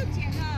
que eu tinha errado.